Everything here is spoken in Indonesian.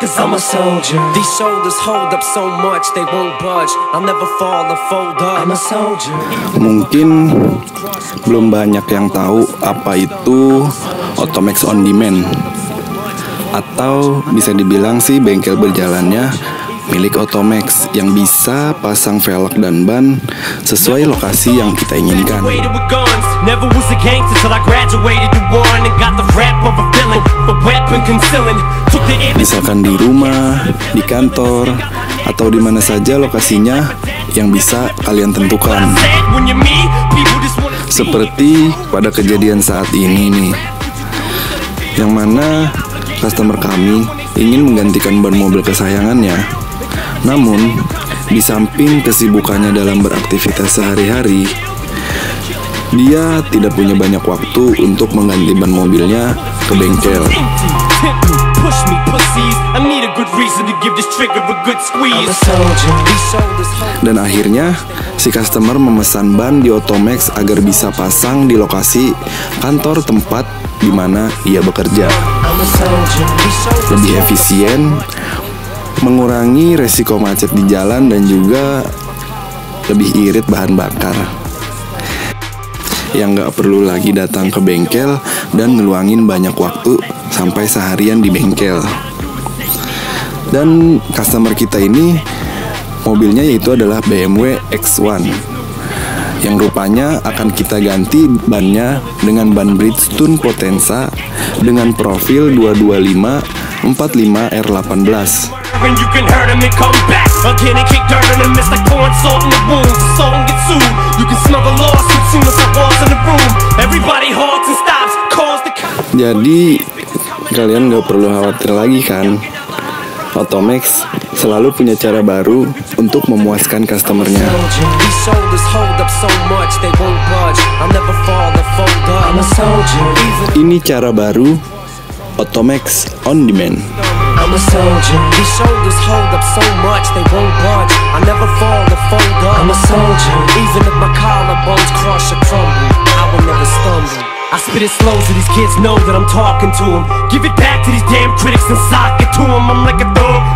Cause I'm a soldier. These shoulders hold up so much they won't budge. I'll never fall or fold up. I'm a soldier. Mungkin belum banyak yang tahu apa itu Otomax On Demand Atau bisa dibilang sih bengkel berjalannya milik Otomax yang bisa pasang velg dan ban sesuai lokasi yang kita inginkan. Misalkan di rumah, di kantor, atau di mana saja lokasinya yang bisa kalian tentukan. Seperti pada kejadian saat ini nih Yang mana customer kami ingin menggantikan ban mobil kesayangannya Namun di samping kesibukannya dalam beraktivitas sehari-hari Dia tidak punya banyak waktu untuk mengganti ban mobilnya ke bengkel. Dan akhirnya si customer memesan ban di Otomax agar bisa pasang di lokasi kantor tempat di mana ia bekerja. Lebih efisien, mengurangi resiko macet di jalan dan juga lebih irit bahan bakar. Yang nggak perlu lagi datang ke bengkel dan ngeluangin banyak waktu sampai seharian di bengkel. Dan customer kita ini mobilnya yaitu adalah BMW X1 yang rupanya akan kita ganti bannya dengan ban Bridgestone Potenza dengan profil 225 45 R18 And you can hurt him and come back again and kick dirt in him. It's like pouring salt in the wounds. The soul gets sued. You can smell the lawsuit soon as I walk in the room. Everybody halts and stops. Calls the cops. Jadi kalian nggak perlu khawatir lagi kan Otomax selalu punya cara baru untuk memuaskan customernya Ini cara baru Otomax On Demand I'm a soldier. These shoulders hold up so much they won't budge. I never fall fold up. I'm a soldier. Even if my collarbones crush or crumble, I will never stumble. I spit it slow so these kids know that I'm talking to them. Give it back to these damn critics and sock it to them. I'm like a dog